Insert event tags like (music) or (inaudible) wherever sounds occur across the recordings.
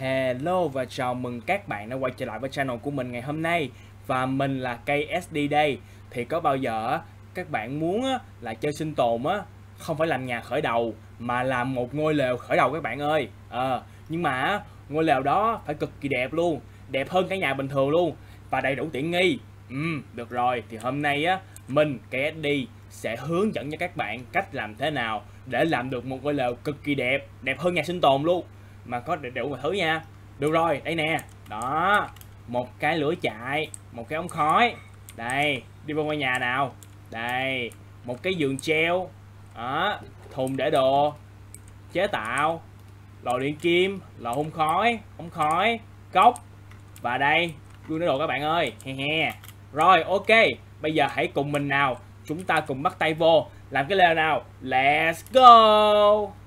Hello và chào mừng các bạn đã quay trở lại với channel của mình ngày hôm nay. Và mình là KSD đây. Thì có bao giờ các bạn muốn là chơi sinh tồn á Không phải làm nhà khởi đầu Mà làm một ngôi lều khởi đầu các bạn ơi. À, Nhưng mà ngôi lều đó phải cực kỳ đẹp luôn Đẹp hơn cả nhà bình thường luôn Và đầy đủ tiện nghi. Ừ, được rồi, thì hôm nay á, mình, KSD, sẽ hướng dẫn cho các bạn cách làm thế nào để làm được một ngôi lều cực kỳ đẹp, đẹp hơn nhà sinh tồn luôn mà có đầy đủ mọi thứ nha. Được rồi, đây nè. Đó, một cái lửa chạy, một cái ống khói. Đây, đi vào ngôi nhà nào. Đây, một cái giường treo. Đó, thùng để đồ, chế tạo, lò điện kim, lò hung khói, ống khói, cốc. Và đây, gương để đồ các bạn ơi. He he. Rồi, ok. Bây giờ hãy cùng mình nào. Chúng ta cùng bắt tay vô. Làm cái lều nào? Let's go!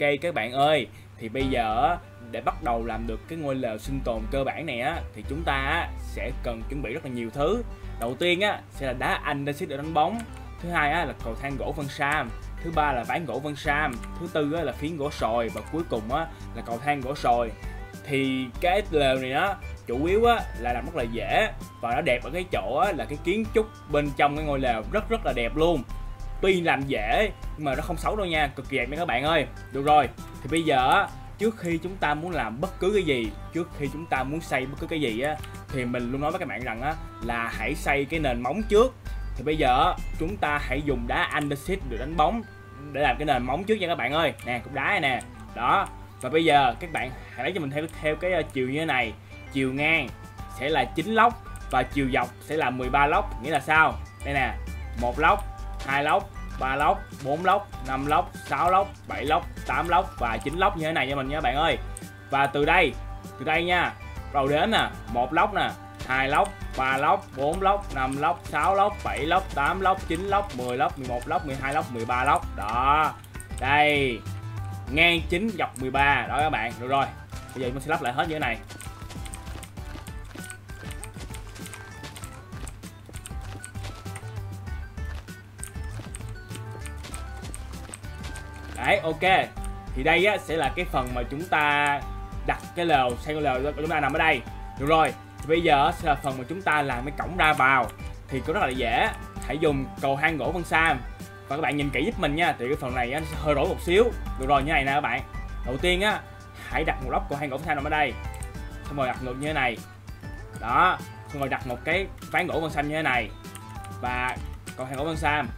Ok các bạn ơi, thì bây giờ để bắt đầu làm được cái ngôi lều sinh tồn cơ bản này á thì chúng ta sẽ cần chuẩn bị rất là nhiều thứ. Đầu tiên á sẽ là đá anh để đánh bóng, thứ hai á là cầu thang gỗ phân sam, thứ ba là ván gỗ vân sam, thứ tư á là phiến gỗ sồi. Và cuối cùng á là cầu thang gỗ sồi. Thì cái lều này á chủ yếu á là làm rất là dễ. Và nó đẹp ở cái chỗ á là cái kiến trúc bên trong cái ngôi lều rất rất là đẹp luôn tuy làm dễ, nhưng mà nó không xấu đâu nha. Cực kỳ đẹp nha các bạn ơi. Được rồi. Thì bây giờ trước khi chúng ta muốn làm bất cứ cái gì, trước khi chúng ta muốn xây bất cứ cái gì á, thì mình luôn nói với các bạn rằng á, là hãy xây cái nền móng trước. Thì bây giờ chúng ta hãy dùng đá andesite để đánh bóng, để làm cái nền móng trước nha các bạn ơi. Nè, cục đá này nè. Đó. Và bây giờ các bạn hãy lấy cho mình theo theo cái ờ, chiều như thế này. Chiều ngang sẽ là 9 lóc và chiều dọc sẽ là 13 lóc. Nghĩa là sao? Đây nè. Một lóc hai lốc 3 lốc 4 lốc 5 lốc 6 lốc 7 lốc 8 lốc và 9 lốc như thế này cho mình nha bạn ơi. Và từ đây từ đây nha, đầu đến nè, một lốc nè, hai lốc 3 lốc 4 lốc 5 lốc 6 lốc 7 lốc 8 lốc 9 lốc 10 lốc 11 lốc 12 lốc 13 lốc. Đó. Đây, ngang 9 dọc 13 đó các bạn, được rồi. Bây giờ mình sẽ lắp lại hết như thế này. Đấy ok. Thì đây á sẽ là cái phần mà chúng ta đặt cái lều xây cái lều của chúng ta nằm ở đây. Được rồi bây giờ sẽ là phần mà chúng ta làm cái cổng ra vào. Thì cũng rất là dễ hãy dùng cầu hang gỗ vân sam và các bạn nhìn kỹ giúp mình nha thì cái phần này á, sẽ hơi rỗi một xíu. Được rồi như này nè các bạn. Đầu tiên á hãy đặt một lốc cầu hang gỗ vân sam nằm ở đây. Xong rồi đặt ngược như thế này. Đó xong rồi đặt một cái ván gỗ vân sam như thế này. Và cầu hang gỗ vân sam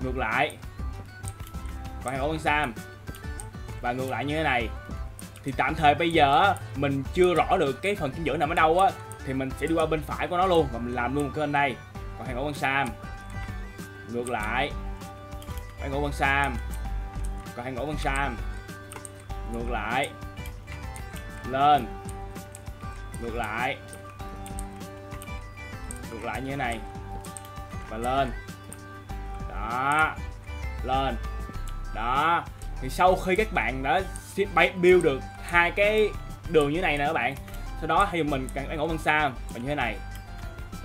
ngược lại còn hàng Owen Sam. Và ngược lại như thế này, thì tạm thời bây giờ mình chưa rõ được cái phần chính giữa nằm ở đâu á, thì mình sẽ đi qua bên phải của nó luôn và mình làm luôn cái bên đây. Còn hàng Owen Sam. Ngược lại. Hàng Owen Sam. Còn hàng Owen Sam. Ngược lại. Lên. Ngược lại. Ngược lại như thế này. Và lên. Thì sau khi các bạn đã bay build được hai cái đường như này nè các bạn sau đó thì mình cần bán ổ vân xa và như thế này.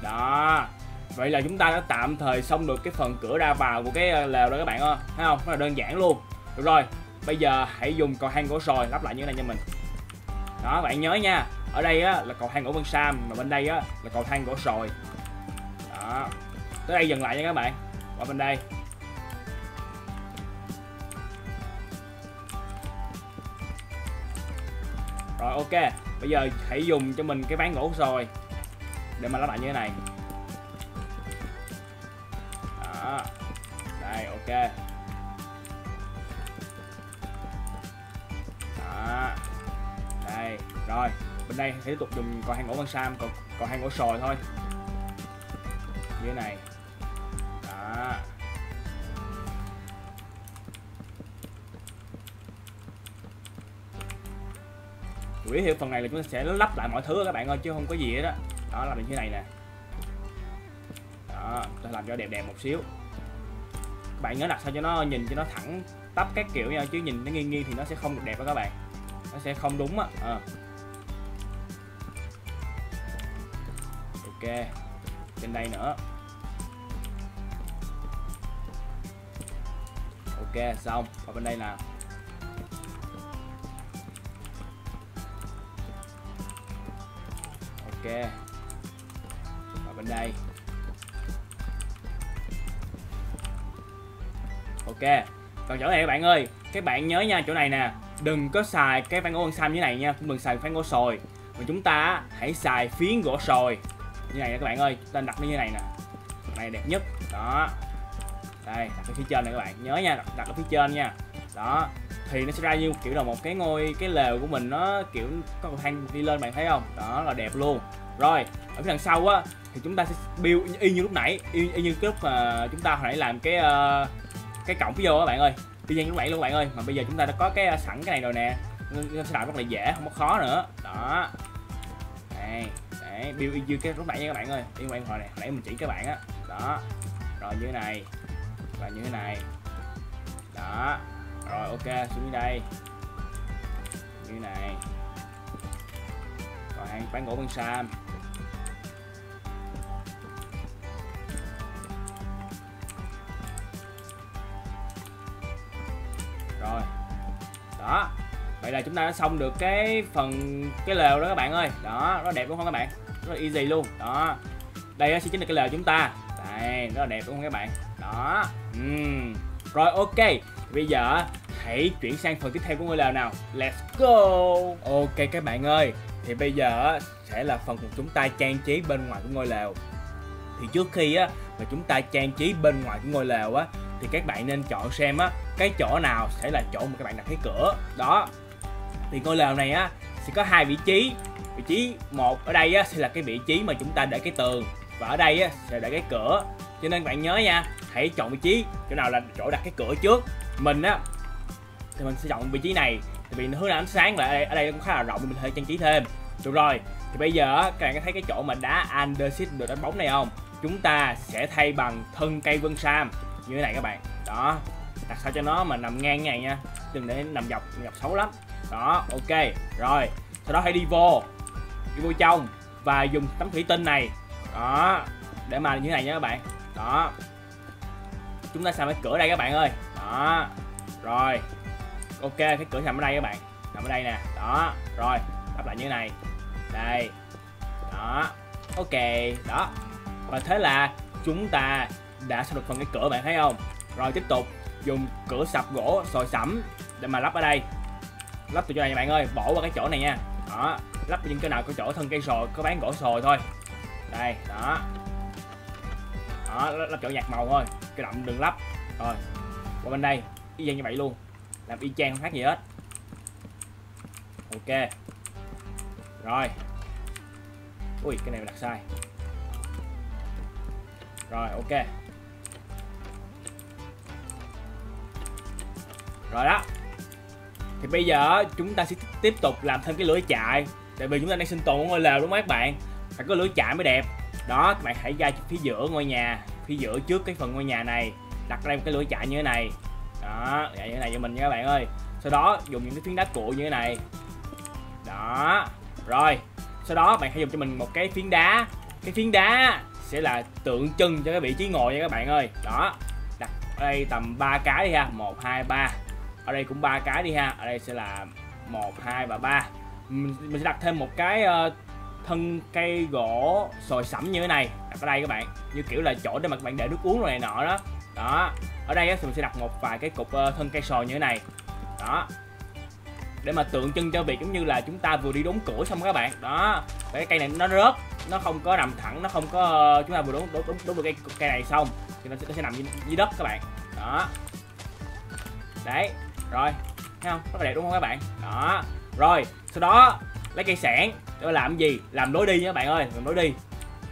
Đó. Vậy là chúng ta đã tạm thời xong được cái phần cửa ra vào của cái ờ, lều đó các bạn ơi. Thấy không? Rất là đơn giản luôn. Được rồi bây giờ hãy dùng cầu thang gỗ sồi lắp lại như thế này cho mình. Đó bạn nhớ nha. Ở đây á, là cầu thang gỗ vân sam mà bên đây á, là cầu thang gỗ sồi. Đó. Tới đây dừng lại nha các bạn. Qua bên đây. Rồi, ok. Bây giờ hãy dùng cho mình cái ván gỗ rồi để mà lắp lại như thế này. Đó. Đây, ok. Đó. Đây, rồi. Bên đây tiếp tục dùng còn hàng gỗ văn sam còn còn hàng gỗ sồi thôi. Như thế này. Chủ hiệu phần này là chúng ta sẽ lắp lại mọi thứ các bạn ơi, chứ không có gì hết đó đó, làm như thế này nè. Đó ta làm cho đẹp đẹp một xíu. Các bạn nhớ đặt sao cho nó, nhìn cho nó thẳng tắp các kiểu nha, chứ nhìn nó nghiêng nghiêng thì nó sẽ không được đẹp đó các bạn. Nó sẽ không đúng á. À. ok trên đây nữa. Ok, xong. Và bên đây là ok. Và bên đây. Ok. Còn chỗ này các bạn ơi, các bạn nhớ nha, chỗ này nè, đừng có xài cái phản gỗ xăm như này nha cũng đừng xài phản gỗ sồi. Mà chúng ta hãy xài phiến gỗ sồi. Như này nè các bạn ơi tên đặt nó như này nè. Này đẹp nhất. Đó. Đây, đặt ở phía trên này các bạn, nhớ nha, đặt ở phía trên nha. Đó thì nó sẽ ra như kiểu là một cái ngôi cái lều của mình nó kiểu có cầu thang đi lên bạn thấy không? Đó là đẹp luôn. Rồi ở phía đằng sau á thì chúng ta sẽ build y như lúc nãy y, y như cái lúc mà chúng ta hồi nãy làm cái uh, cái cổng phía vô các bạn ơi. Y như lúc nãy luôn các bạn ơi. Mà bây giờ chúng ta đã có cái uh, sẵn cái này rồi nè. Nên sẽ làm rất là dễ không có khó nữa. Đó. Đây đấy build y như cái lúc nãy nha các bạn ơi. Y bạn hồi nè hồi nãy mình chỉ các bạn á. Đó. Rồi như thế này và như thế này. Đó rồi, ok, xuống dưới đây. Như này. Còn hàng bán gỗ bằng sam. Rồi. Đó. Vậy là chúng ta đã xong được cái phần, cái lều đó các bạn ơi. Đó nó đẹp đúng không các bạn? Rất là easy luôn. Đó. Đây sẽ chính là cái lều chúng ta. Đây, rất là đẹp đúng không các bạn? Đó. Uhm. rồi, ok bây giờ hãy chuyển sang phần tiếp theo của ngôi lều nào? Let's go! Ok các bạn ơi, thì bây giờ sẽ là phần của chúng ta trang trí bên ngoài của ngôi lều. Thì trước khi á, mà chúng ta trang trí bên ngoài của ngôi lều á, thì các bạn nên chọn xem á, cái chỗ nào sẽ là chỗ mà các bạn đặt cái cửa. Đó. Thì ngôi lều này á, sẽ có hai vị trí. Vị trí một ở đây á, sẽ là cái vị trí mà chúng ta để cái tường. Và ở đây á, sẽ để cái cửa. Cho nên bạn nhớ nha, hãy chọn vị trí chỗ nào là chỗ đặt cái cửa trước mình á thì mình sẽ chọn vị trí này. Thì vì hướng ánh sáng và ở đây, ở đây cũng khá là rộng mình có thể trang trí thêm. Được rồi thì bây giờ các bạn có thấy cái chỗ mà đá andesite được đánh bóng này không? Chúng ta sẽ thay bằng thân cây vân sam. Như thế này các bạn. Đó đặt sao cho nó mà nằm ngang này nha. Đừng để nằm dọc dọc xấu lắm. Đó ok. Rồi sau đó hãy đi vô đi vô trong và dùng tấm thủy tinh này. Đó để mà như thế này nha các bạn. Đó. Chúng ta xem cái cửa đây các bạn ơi đó. Rồi. Ok, cái cửa nằm ở đây các bạn. Nằm ở đây nè. Đó. Rồi. Lắp lại như thế này. Đây. Đó. Ok. Đó. Và thế là chúng ta đã xong được phần cái cửa, bạn thấy không? Rồi, tiếp tục dùng cửa sập gỗ sồi sẫm để mà lắp ở đây. Lắp từ chỗ này nha bạn ơi. Bỏ qua cái chỗ này nha. Đó. Lắp những cái nào có chỗ thân cây sồi, có bán gỗ sồi thôi. Đây. Đó. Đó. Lắp chỗ nhạt màu thôi. Cái đậm đừng lắp. Rồi qua bên đây, y chang như vậy luôn. Làm y chang không khác gì hết. Ok. Rồi. Ui, cái này mình đặt sai. Rồi, ok. Rồi đó. Thì bây giờ chúng ta sẽ tiếp tục làm thêm cái lưỡi chạy. Tại vì chúng ta đang sinh tồn ở ngôi lều đúng không các bạn? Phải có lưỡi chạy mới đẹp. Đó, các bạn hãy ra phía giữa ngôi nhà, phía giữa trước cái phần ngôi nhà này đặt ra một cái lưỡi chạy như thế này. Đó chạy như thế này cho mình nha các bạn ơi. Sau đó dùng những cái phiến đá cuội như thế này. Đó rồi. Sau đó bạn hãy dùng cho mình một cái phiến đá. Cái phiến đá sẽ là tượng trưng cho cái vị trí ngồi nha các bạn ơi. Đó đặt ở đây tầm 3 cái đi ha. Một hai ba. Ở đây cũng ba cái đi ha. Ở đây sẽ là một hai và ba. Mình, mình sẽ đặt thêm một cái uh, thân cây gỗ sồi sẫm như thế này. Đặt ở đây các bạn. Như kiểu là chỗ để mà các bạn để nước uống rồi này nọ đó đó. Ở đây thì mình sẽ đặt một vài cái cục uh, thân cây sò như thế này. Đó. Để mà tượng trưng cho việc giống như là chúng ta vừa đi đốn củi xong các bạn. Đó. Cái cây này nó rớt nó không có nằm thẳng nó không có ờ, chúng ta vừa đốn đốn, đốn, đốn được cây cây này xong thì nó sẽ, nó sẽ nằm dưới, dưới đất các bạn. Đó. Đấy. Rồi. Thấy không? Rất là đẹp đúng không các bạn? Đó. Rồi. Sau đó lấy cây sẻn để làm gì? Làm lối đi nha các bạn ơi. Làm lối đi.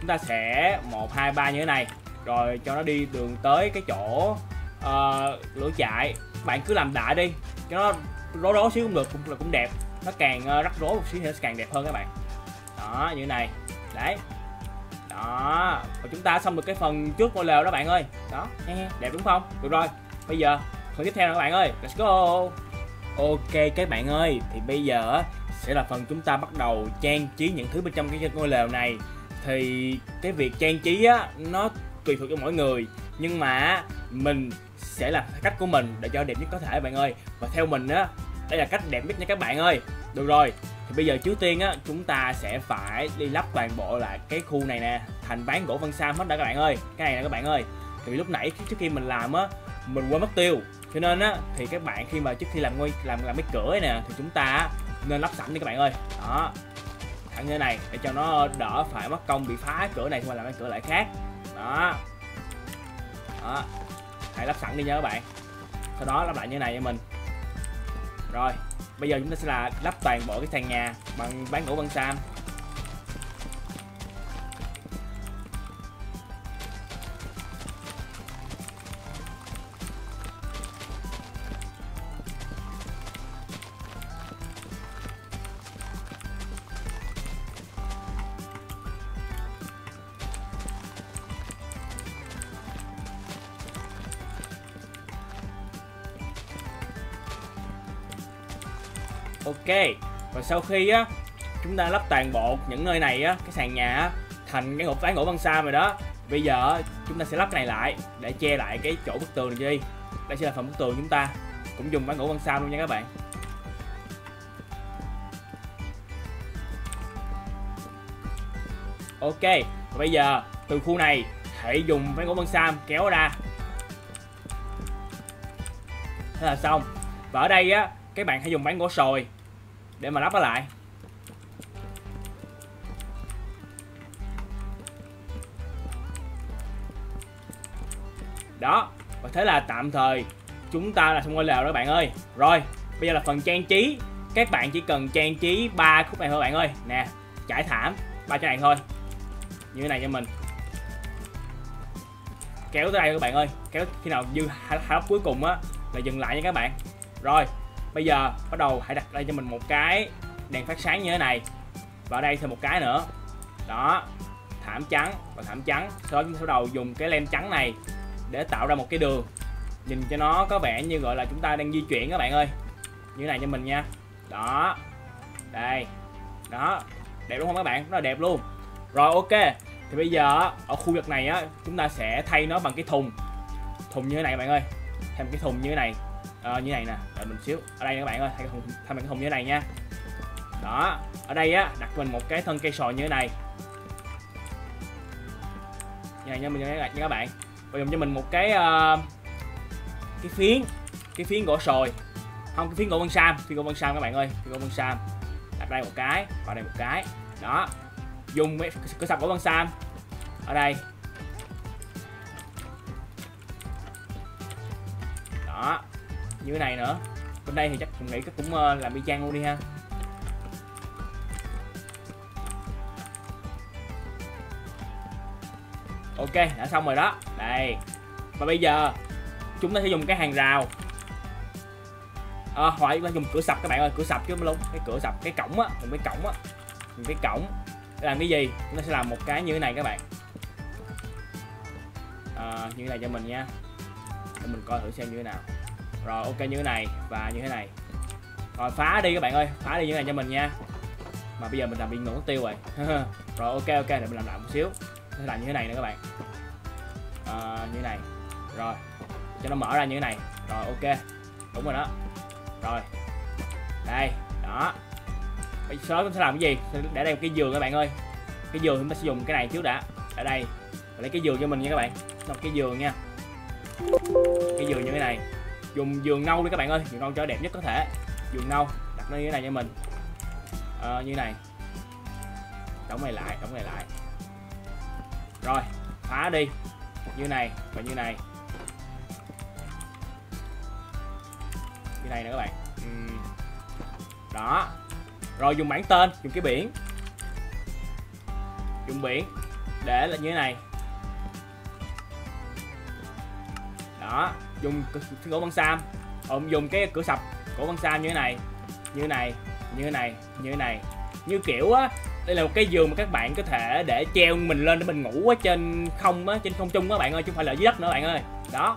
Chúng ta sẽ một hai ba như thế này rồi cho nó đi đường tới cái chỗ uh, lửa chạy. Bạn cứ làm đại đi cho nó rối rối xíu cũng được cũng là cũng đẹp. Nó càng uh, rắc rối một xíu thì nó càng đẹp hơn các bạn. Đó như thế này. Đấy. Đó. Và chúng ta xong được cái phần trước ngôi lều đó bạn ơi. Đó đẹp đúng không? Được rồi. Bây giờ phần tiếp theo nè các bạn ơi. Let's go. Ok các bạn ơi thì bây giờ sẽ là phần chúng ta bắt đầu trang trí những thứ bên trong cái ngôi lều này. Thì cái việc trang trí á nó tùy thuộc vào mỗi người. Nhưng mà mình sẽ làm cách của mình để cho đẹp nhất có thể, bạn ơi. Và theo mình á, đây là cách đẹp nhất nha các bạn ơi. Được rồi, thì bây giờ trước tiên á, chúng ta sẽ phải đi lắp toàn bộ lại cái khu này nè, thành ván gỗ văn sam hết đã các bạn ơi. Cái này nè các bạn ơi. Thì lúc nãy trước khi mình làm á, mình quên mất tiêu. Cho nên á, thì các bạn khi mà trước khi làm ngôi làm làm cái cửa này nè, thì chúng ta nên lắp sẵn đi các bạn ơi. Đó. Thẳng như này, để cho nó đỡ phải mất công bị phá cửa này mà làm cái cửa lại khác đó. Đó. Hãy lắp sẵn đi nha các bạn. Sau đó lắp lại như này cho mình. Rồi, bây giờ chúng ta sẽ là lắp toàn bộ cái sàn nhà bằng bán gỗ băng sam. Ok và sau khi á, chúng ta lắp toàn bộ những nơi này á, cái sàn nhà á, thành cái hộp ván gỗ băng xa rồi đó. Bây giờ chúng ta sẽ lắp cái này lại để che lại cái chỗ bức tường này đi. Đây sẽ là phần bức tường chúng ta. Cũng dùng ván gỗ băng sa luôn nha các bạn. Ok, và bây giờ từ khu này hãy dùng ván gỗ băng sam kéo ra. Thế là xong. Và ở đây á các bạn hãy dùng ván gỗ sồi để mà lắp nó lại. Đó, và thế là tạm thời chúng ta là xong ngôi lều đó các bạn ơi. Rồi, bây giờ là phần trang trí. Các bạn chỉ cần trang trí ba khúc này thôi bạn ơi. Nè, trải thảm, ba cái này thôi. Như thế này cho mình. Kéo tới đây các bạn ơi. Kéo khi nào dư hai lớp cuối cùng á, là dừng lại nha các bạn. Rồi bây giờ bắt đầu hãy đặt lên cho mình một cái đèn phát sáng như thế này. Và ở đây thêm một cái nữa. Đó, thảm trắng và thảm trắng. Sau đó chúng ta bắt đầu dùng cái lem trắng này để tạo ra một cái đường. Nhìn cho nó có vẻ như gọi là chúng ta đang di chuyển các bạn ơi. Như thế này cho mình nha. Đó. Đây. Đó. Đẹp đúng không các bạn? Rất là đẹp luôn. Rồi, ok. Thì bây giờ ở khu vực này á, chúng ta sẽ thay nó bằng cái thùng. Thùng như thế này các bạn ơi. Thêm cái thùng như thế này à, như này nè đợi mình xíu. Ở đây các bạn ơi thay không thay bằng cái thùng như thế này nha. Đó ở đây á đặt mình một cái thân cây sồi như thế này. Như này nha mình nha các bạn. Và dùng cho mình một cái uh, cái phiến cái phiến gỗ sồi. Không cái phiến gỗ vân sam phiến gỗ vân sam các bạn ơi phiến gỗ vân sam. Đặt đây một cái vào đây một cái. Đó dùng cái cửa sập gỗ vân sam. Ở đây. Đó như thế này nữa. Bên đây thì chắc mình nghĩ chắc cũng uh, làm y chang luôn đi ha. Ok đã xong rồi đó. Đây. Và bây giờ chúng ta sẽ dùng cái hàng rào. À, hỏi chúng ta dùng cửa sập các bạn ơi cửa sập chứ không cái cửa sập cái cổng á dùng cái cổng á. Dùng cái cổng. Làm cái gì? Chúng ta sẽ làm một cái như thế này các bạn. À, như thế này cho mình nha. Để mình coi thử xem như thế nào rồi ok như thế này và như thế này. Rồi phá đi các bạn ơi phá đi như thế này cho mình nha. Mà bây giờ mình làm bị ngủ tiêu rồi. (laughs) Rồi ok ok để mình làm lại một xíu. Sẽ làm như thế này nữa các bạn. À, như thế này. Rồi cho nó mở ra như thế này. Rồi ok đúng rồi đó. Rồi đây đó. Bây giờ chúng sẽ làm cái gì? Để đây một cái giường các bạn ơi. Cái giường chúng ta sẽ dùng cái này trước đã. Ở đây. Lấy cái giường cho mình nha các bạn. Một cái giường nha. Cái giường như thế này dùng giường nâu đi các bạn ơi giường nâu cho đẹp nhất có thể. Giường nâu đặt nó như thế này cho mình. À, như này. Đóng này lại đóng này lại. Rồi phá đi. Như này và như này. Như này nữa các bạn. Uhm. đó. Rồi dùng bảng tên dùng cái biển. Dùng biển để là như thế này. Đó dùng gỗ băng sam. Ông dùng cái cửa sập gỗ băng sam như thế này như thế này như thế này như thế này. Như kiểu á đây là một cái giường mà các bạn có thể để treo mình lên để mình ngủ ở trên không á trên không trung á bạn ơi chứ không phải là dưới đất nữa bạn ơi. Đó.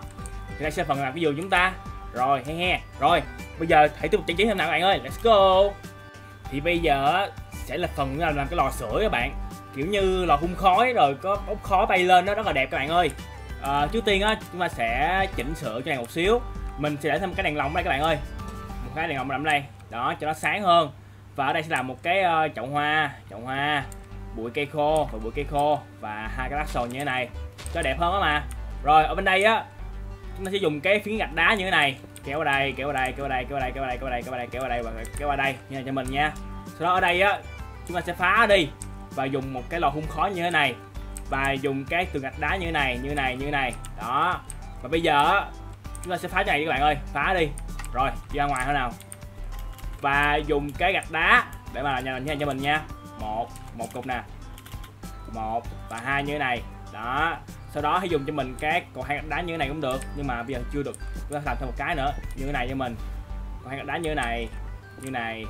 Thì đây sẽ là phần làm cái giường chúng ta. Rồi he he. Rồi bây giờ hãy tiếp tục trang trí thêm nào các bạn ơi. Let's go. Thì bây giờ sẽ là phần làm, làm cái lò sưởi các bạn. Kiểu như lò hun khói rồi có bốc khói bay lên nó rất là đẹp các bạn ơi à, trước tiên á chúng ta sẽ chỉnh sửa cho này một xíu. Mình sẽ để thêm một cái đèn lồng đây các bạn ơi. Một cái đèn lồng nằm đây. Đó cho nó sáng hơn. Và ở đây sẽ là một cái uh, chậu hoa. Chậu hoa bụi cây khô và bụi cây khô và hai cái lát sồn như thế này. Cho đẹp hơn đó mà. Rồi ở bên đây á chúng ta sẽ dùng cái phiến gạch đá như thế này. Kéo vào đây kéo vào đây kéo vào đây kéo vào đây kéo vào đây kéo vào đây kéo vào đây kéo vào đây và kéo vào đây như này cho mình nha. Sau đó ở đây á chúng ta sẽ phá đi và dùng một cái lò hung khói như thế này và dùng cái tường gạch đá như thế này, như thế này, như thế này. Đó. Và bây giờ chúng ta sẽ phá cái này các bạn ơi. Phá đi. Rồi, đi ra ngoài thôi nào. Và dùng cái gạch đá để mà làm nhà cho mình nha. Một một cục nè. Một và hai như thế này. Đó. Sau đó hãy dùng cho mình cái còn hai gạch đá như thế này cũng được, nhưng mà bây giờ chưa được. Chúng ta làm thêm một cái nữa. Như thế này cho mình. Còn hai gạch đá như thế này, như này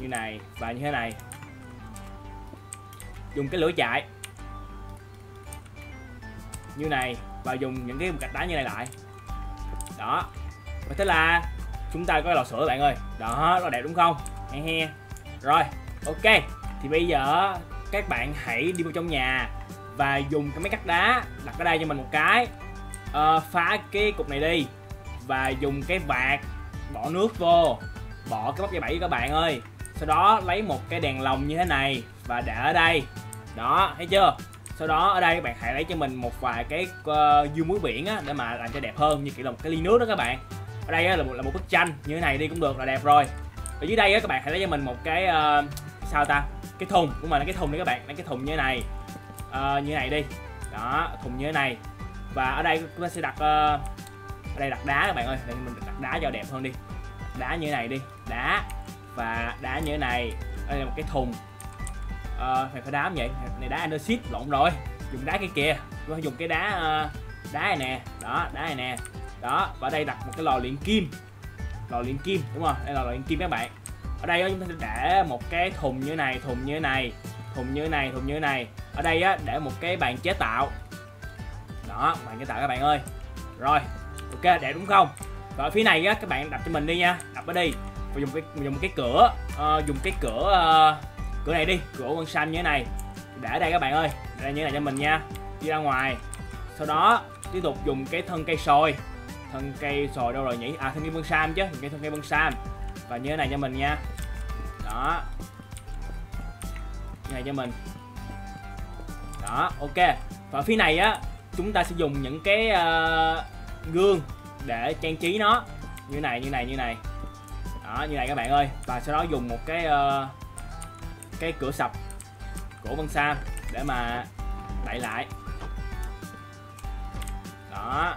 như này và như thế này. Dùng cái lửa chạy như này và dùng những cái gạch đá như này lại. Đó. Và thế là chúng ta có lò sữa bạn ơi. Đó rất là đẹp đúng không? He he. Rồi ok. Thì bây giờ các bạn hãy đi vào trong nhà và dùng cái máy cắt đá đặt ở đây cho mình một cái. Uh, phá cái cục này đi và dùng cái vạt bỏ nước vô bỏ cái bắp dây bảy các bạn ơi. Sau đó lấy một cái đèn lồng như thế này và để ở đây. Đó thấy chưa? Sau đó ở đây các bạn hãy lấy cho mình một vài cái ờ, uh, dưa muối biển á để mà làm cho đẹp hơn như kiểu là một cái ly nước đó các bạn. Ở đây á, là một là một bức tranh như thế này đi cũng được là đẹp rồi. Ở dưới đây á, các bạn hãy lấy cho mình một cái uh, sao ta? Cái thùng của mình là cái thùng đi các bạn lấy cái thùng như thế này. Uh, như thế này đi. Đó thùng như thế này. Và ở đây chúng ta sẽ đặt uh, ở đây đặt đá các bạn ơi đây mình đặt đá cho đẹp hơn đi. Đá như thế này đi. Đá và đá như thế này. Đây là một cái thùng à, phải phải đá không vậy? Này đá andesite lộn rồi. Dùng đá cái kia. Tôi phải dùng cái đá uh, đá này nè. Đó đá này nè. Đó và ở đây đặt một cái lò luyện kim. Lò luyện kim đúng không? Đây là lò luyện kim các bạn. Ở đây chúng ta sẽ để một cái thùng như này thùng như này thùng như này thùng như này. Ở đây á để một cái bàn chế tạo. Đó bàn chế tạo các bạn ơi. Rồi ok để đúng không? Và ở phía này á các bạn đặt cho mình đi nha. Đặt ở đi và dùng cái dùng cái cửa uh, dùng cái cửa uh, cửa này đi cửa con xanh như thế này. Để đây các bạn ơi đây như thế này cho mình nha. Đi ra ngoài. Sau đó tiếp tục dùng cái thân cây sồi. Thân cây sồi đâu rồi nhỉ? À thân cây bonsai sam chứ cái thân cây bonsai sam. Và như thế này cho mình nha. Đó. Như này cho mình. Đó ok. Và phía này á chúng ta sẽ dùng những cái uh, gương để trang trí nó. Như này như này như này. Đó như này các bạn ơi. Và sau đó dùng một cái uh, cái cửa sập của Vân Sam để mà đậy lại. Đó.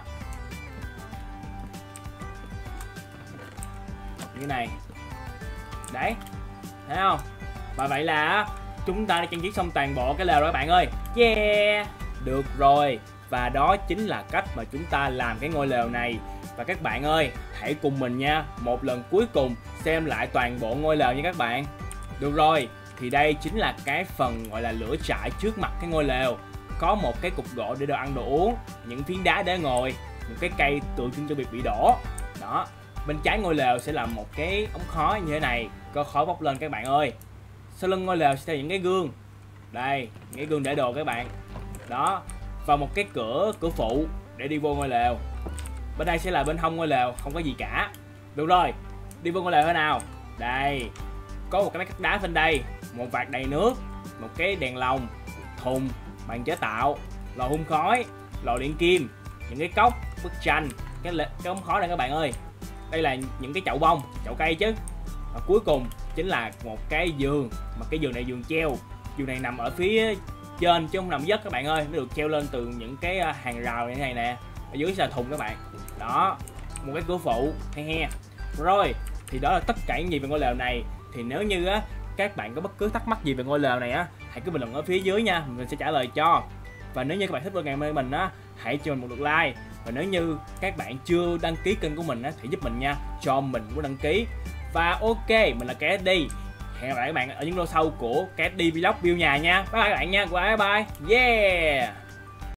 Như này. Đấy. Thấy không? Và vậy là chúng ta đã trang trí xong toàn bộ cái lều rồi các bạn ơi. Yeah! Được rồi. Và đó chính là cách mà chúng ta làm cái ngôi lều này. Và các bạn ơi, hãy cùng mình nha. Một lần cuối cùng xem lại toàn bộ ngôi lều nha các bạn. Được rồi thì đây chính là cái phần gọi là lửa trại trước mặt cái ngôi lều. Có một cái cục gỗ để đồ ăn đồ uống, những phiến đá để ngồi, một cái cây tượng trưng cho việc bị đổ. Đó, bên trái ngôi lều sẽ là một cái ống khói như thế này. Có khói bốc lên các bạn ơi. Sau lưng ngôi lều sẽ là những cái gương. Đây những cái gương để đồ các bạn. Đó, và một cái cửa cửa phụ để đi vô ngôi lều. Bên đây sẽ là bên hông ngôi lều, không có gì cả. Được rồi, đi vô ngôi lều thế nào? Đây, có một cái máy cắt đá bên đây một vạt đầy nước, một cái đèn lồng, thùng, bàn chế tạo, lò hun khói, lò luyện kim, những cái cốc, bức tranh, cái cái ống khói này các bạn ơi. Đây là những cái chậu bông, chậu cây chứ. Và cuối cùng chính là một cái giường, mà cái giường này giường treo. Giường này nằm ở phía trên chứ không nằm dứt các bạn ơi. Nó được treo lên từ những cái à, hàng rào như thế này nè. Ở dưới là thùng các bạn. Đó, một cái cửa phụ, he he. Rồi, thì đó là tất cả những gì về ngôi lều này. Thì nếu như á các bạn có bất cứ thắc mắc gì về ngôi lều này á, hãy cứ bình luận ở phía dưới nha, mình sẽ trả lời cho. Và nếu như các bạn thích video ngày mai mình á, hãy cho mình một lượt like. Và nếu như các bạn chưa đăng ký kênh của mình á, thì giúp mình nha, cho mình muốn đăng ký. Và ok, mình là KSD hẹn gặp lại các bạn ở những video sau của KSD Vlog View nhà nha. Bye bye các bạn nha. Bye bye. Yeah.